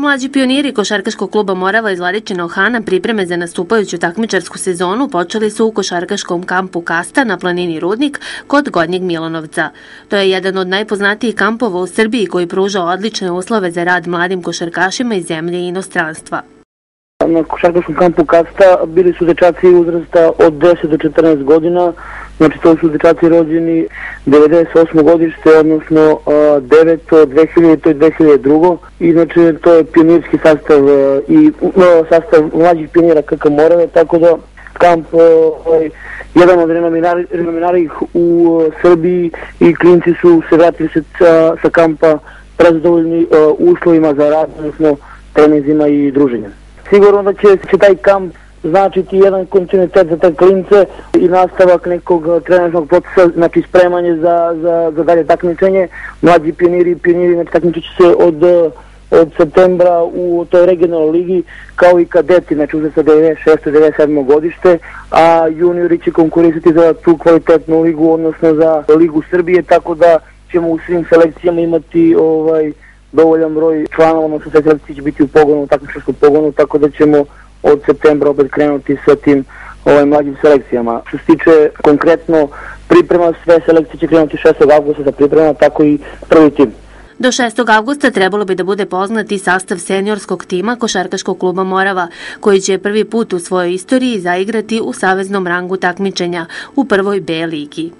Mlađi pioniri košarkaškog kluba Morava iz Vladičinog Hana pripreme za nastupajuću takmičarsku sezonu počeli su u košarkaškom kampu Kasta na planini Rudnik kod Gornjeg Milanovca. To je jedan od najpoznatijih kampova u Srbiji koji pruža odlične uslove za rad mladim košarkašima iz zemlje i inostranstva. Na košarkaškom kampu Kasta bili su dečaci uzrasta od 10 do 14 godina, znači to su dečaci rođeni 98. godište, odnosno 9. 2000. to je 2002. I znači to je pionirski sastav i sastav mlađih pionira KK Morave, tako da kamp ovaj, jedan od renominarijih u Srbiji i klinci su se vratili se sa, kampa prezadovoljni uslovima za rad, odnosno trenizima i druženjem sigurno da će, će taj kamp značiti jedan kontinuitet za te klince i nastavak nekog trenažnog procesa, znači spremanje za, za, za dalje takmičenje. Mlađi pioniri i pioniri znači, takmičit će se od, od septembra u toj regionalnoj ligi kao i kadeti, znači uzet sa 96. 97. godište, a juniori će konkurisati za tu kvalitetnu ligu, odnosno za ligu Srbije, tako da ćemo u svim selekcijama imati ovaj dovoljan broj članova, odnosno sve selekcije će biti u pogonu, takmičarskom pogonu, tako da ćemo od septembra opet krenuti sa tim ovaj, mlađim selekcijama. Što se tiče konkretno priprema, sve selekcije će krenuti 6. augusta za priprema, tako i prvi tim. Do 6. avgusta trebalo bi da bude poznat i sastav seniorskog tima Košarkaškog kluba Morava, koji će prvi put u svojoj istoriji zaigrati u saveznom rangu takmičenja u prvoj B ligi.